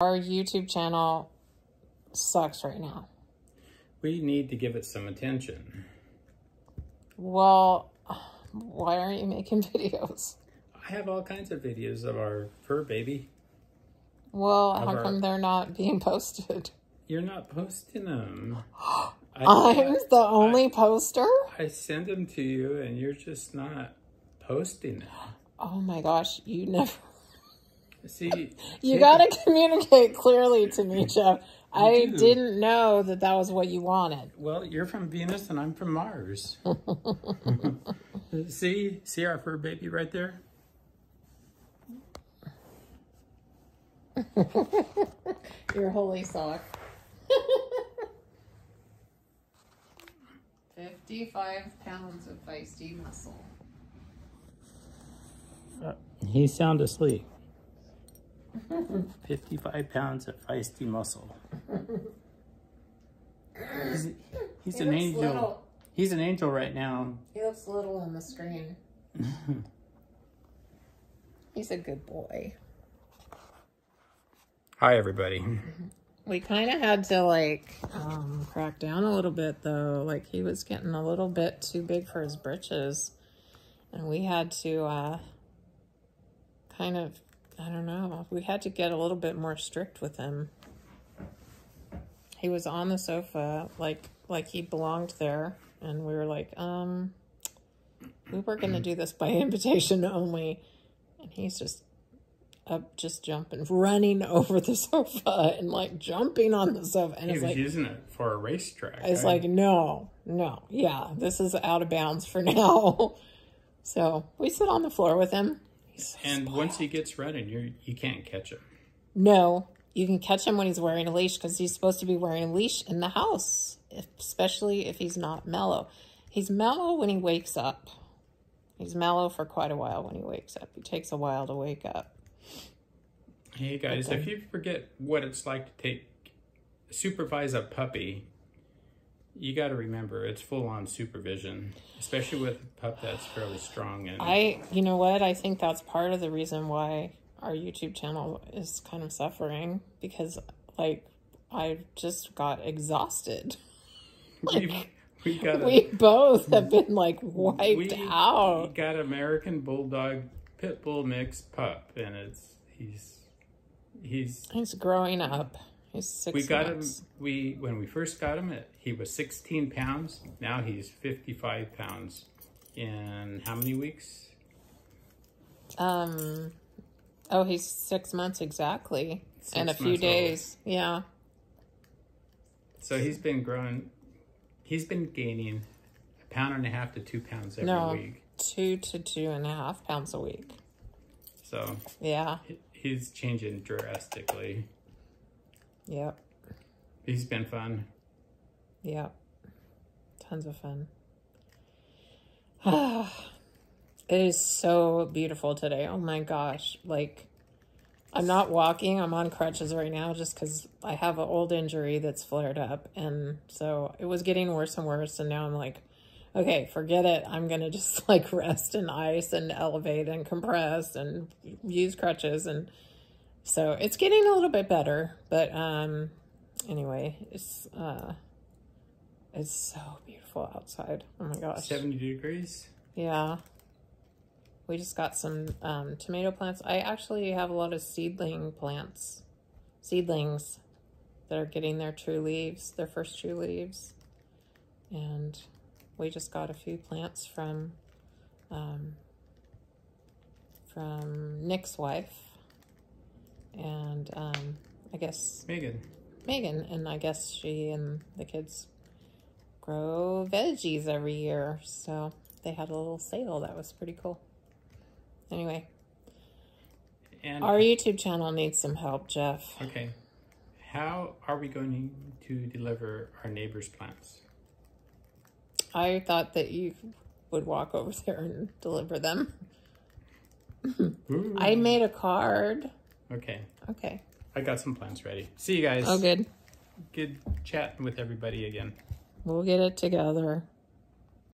Our YouTube channel sucks right now. We need to give it some attention. Well, why aren't you making videos? I have all kinds of videos of our fur baby. Well, Of how our- come they're not being posted? You're not posting them. I, I'm the only poster? I send them to you and you're just not posting them. Oh my gosh, you never. See, You gotta communicate clearly to me, Jeff. I do. didn't know that that was what you wanted. Well, you're from Venus and I'm from Mars. see, see our fur baby right there. Your holy sock. 55 pounds of feisty muscle. Uh, He's sound asleep. 55 pounds of feisty muscle. He's, he's He an angel. little. He's an angel right now. He looks little on the screen. He's a good boy. Hi, everybody. We kind of had to like um, crack down a little bit though. Like he was getting a little bit too big for his britches, and we had to uh, kind of, I don't know, we had to get a little bit more strict with him. He was on the sofa like like he belonged there, and we were like, um, we were gonna do this by invitation only, and he's just up just jumping, running over the sofa and like jumping on the sofa. And He it's was like, using it for a racetrack. it's I- like, no, no, yeah, this is out of bounds for now. so we sit on the floor with him. And once he gets running, you you can't catch him. no, you can catch him when he's wearing a leash because he's supposed to be wearing a leash in the house, especially if he's not mellow. He's mellow when he wakes up. He's mellow for quite a while when he wakes up. He takes a while to wake up. Hey guys, Okay. if you forget what it's like to take supervise a puppy, you got to remember it's full on supervision, especially with a pup that's fairly strong and I, you know what? I think that's part of the reason why our YouTube channel is kind of suffering because, like, I just got exhausted. we we got a, We both have been like wiped we, we out. got American Bulldog Pit Bull mix pup, and it's he's he's He's growing up. He's six we got him we when we first got him he was 16 pounds now he's 55 pounds in how many weeks Um, oh, he's six months exactly, and a few months old. days. Yeah, so he's been growing he's been gaining a pound and a half to two pounds every No. week two to two and a half pounds a week. so Yeah. he's changing drastically Yep. he's been fun Yep. Tons of fun. it is so beautiful today. Oh my gosh. Like, I'm not walking. I'm on crutches right now just because I have an old injury that's flared up. And so it was getting worse and worse. And now I'm like, okay, forget it. I'm going to just like rest and ice and elevate and compress and use crutches. And so it's getting a little bit better. But, um, anyway, it's, uh, it's so beautiful outside. Oh my gosh. 70 degrees Yeah. We just got some um, tomato plants. I actually have a lot of seedling plants, seedlings that are getting their true leaves, their first true leaves. And we just got a few plants from um, from Nick's wife. And um, I guess megan Megan, and I guess she and the kids grow veggies every year. So they had a little sale that was pretty cool. Anyway, and our YouTube channel needs some help, Jeff. okay how are we going to deliver our neighbors plants I thought that you would walk over there and deliver them. I made a card. Okay Okay. i got some plans ready see you guys Oh, good. good chatting with everybody again We'll get it together.